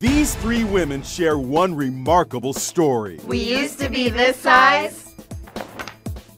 These three women share one remarkable story. We used to be this size,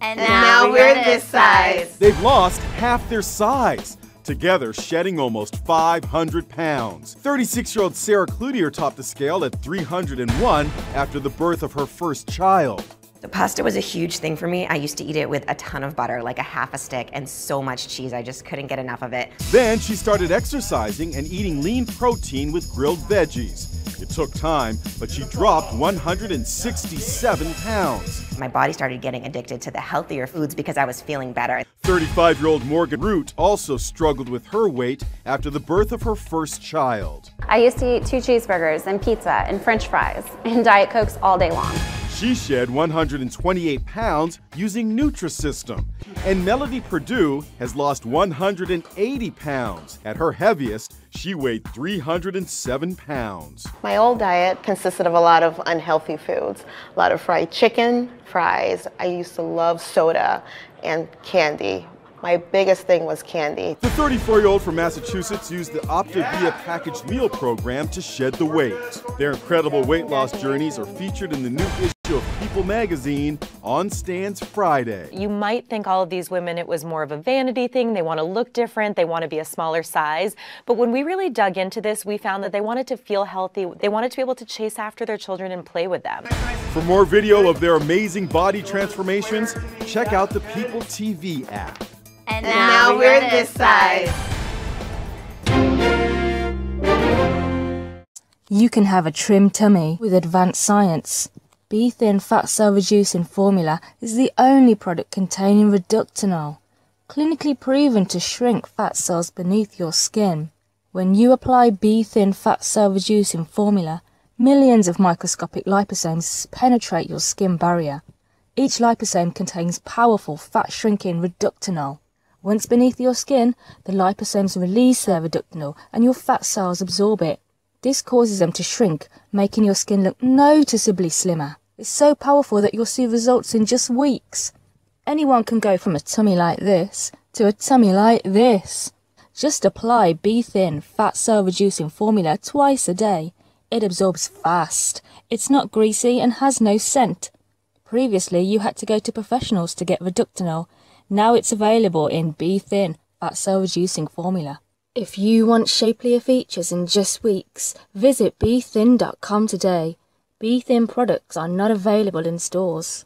And and now we're this size. They've lost half their size, together shedding almost 500 pounds. 36 year old Sara Cloutier topped the scale at 301 after the birth of her first child. The pasta was a huge thing for me. I used to eat it with a ton of butter, like a half a stick, and so much cheese. I just couldn't get enough of it. Then she started exercising and eating lean protein with grilled veggies. It took time, but she dropped 167 pounds. My body started getting addicted to the healthier foods because I was feeling better. 35 year old Morgan Root also struggled with her weight after the birth of her first child. I used to eat two cheeseburgers and pizza and french fries and Diet Cokes all day long. She shed 128 pounds using Nutrisystem. And Melody Purdue has lost 180 pounds. At her heaviest, she weighed 307 pounds. My old diet consisted of a lot of unhealthy foods, a lot of fried chicken, fries. I used to love soda and candy. My biggest thing was candy. The 34 year old from Massachusetts used the Optavia packaged meal program to shed the weight. Their incredible weight loss journeys are featured in the new issue of People magazine on stands Friday. You might think all of these women, it was more of a vanity thing. They want to look different, they want to be a smaller size. But when we really dug into this, we found that they wanted to feel healthy. They wanted to be able to chase after their children and play with them. For more video of their amazing body transformations, check out the People TV app. And And now we're this size. You can have a trim tummy with advanced science. Be Thin Fat Cell Reducing Formula is the only product containing reductinol, clinically proven to shrink fat cells beneath your skin. When you apply Be Thin Fat Cell Reducing Formula, millions of microscopic liposomes penetrate your skin barrier. Each liposome contains powerful fat shrinking reductinol. Once beneath your skin, the liposomes release their reductinol and your fat cells absorb it. This causes them to shrink, making your skin look noticeably slimmer. It's so powerful that you'll see results in just weeks. Anyone can go from a tummy like this to a tummy like this. Just apply Be Thin Fat Cell Reducing Formula twice a day. It absorbs fast. It's not greasy and has no scent. Previously, you had to go to professionals to get Reductinol. Now it's available in Be Thin Fat Cell Reducing Formula. If you want shapelier features in just weeks, visit BeThin.com today. Be Thin products are not available in stores.